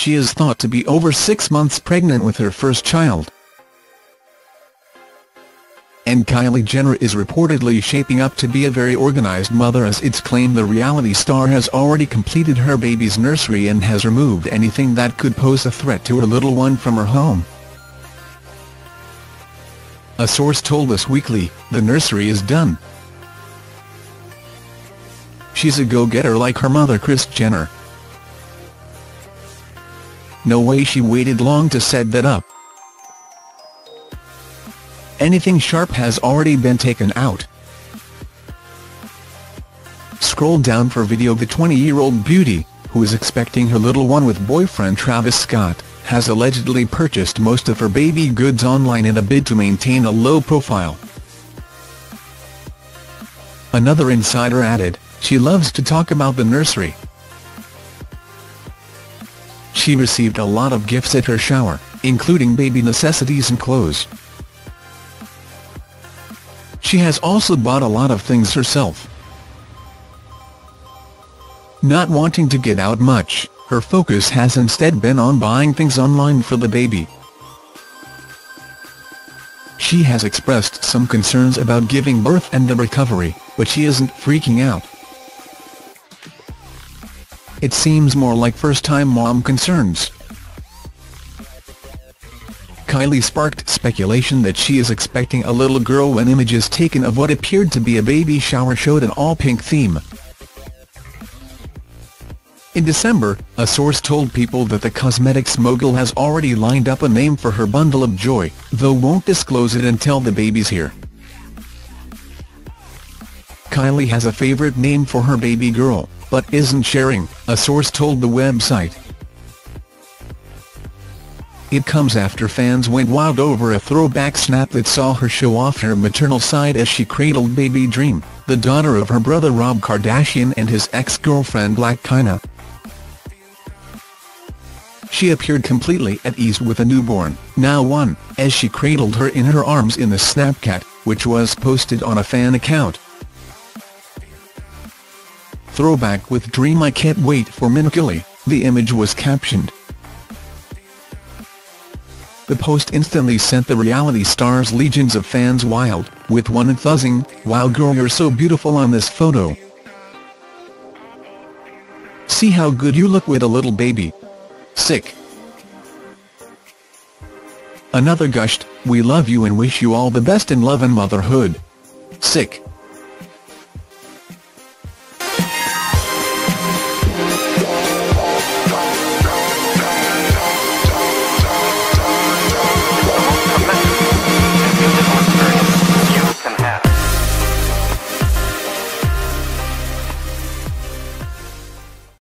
she is thought to be over six months pregnant with her first child. And Kylie Jenner is reportedly shaping up to be a very organized mother as it's claimed the reality star has already completed her baby's nursery and has removed anything that could pose a threat to her little one from her home. A source told Us Weekly, the nursery is done. She's a go-getter like her mother Kris Jenner. No way she waited long to set that up. Anything sharp has already been taken out. Scroll down for video the 20-year-old beauty, who is expecting her little one with boyfriend Travis Scott, has allegedly purchased most of her baby goods online in a bid to maintain a low profile. Another insider added, she loves to talk about the nursery. She received a lot of gifts at her shower, including baby necessities and clothes. She has also bought a lot of things herself. Not wanting to get out much, her focus has instead been on buying things online for the baby. She has expressed some concerns about giving birth and the recovery, but she isn't freaking out. It seems more like first-time mom concerns. Kylie sparked speculation that she is expecting a little girl when images taken of what appeared to be a baby shower showed an all-pink theme. In December, a source told People that the cosmetics mogul has already lined up a name for her bundle of joy, though won't disclose it until the baby's here. Kylie has a favorite name for her baby girl, but isn't sharing, a source told the website. It comes after fans went wild over a throwback snap that saw her show off her maternal side as she cradled baby Dream, the daughter of her brother Rob Kardashian and his ex-girlfriend Blac Chyna. She appeared completely at ease with a newborn, now one, as she cradled her in her arms in the Snapchat, which was posted on a fan account. Throwback with Dream I can't wait for mini Kylie, the image was captioned. The post instantly sent the reality star's legions of fans wild, with one enthusing, wow girl you're so beautiful on this photo. See how good you look with a little baby. Sick. Another gushed, we love you and wish you all the best in love and motherhood. Sick.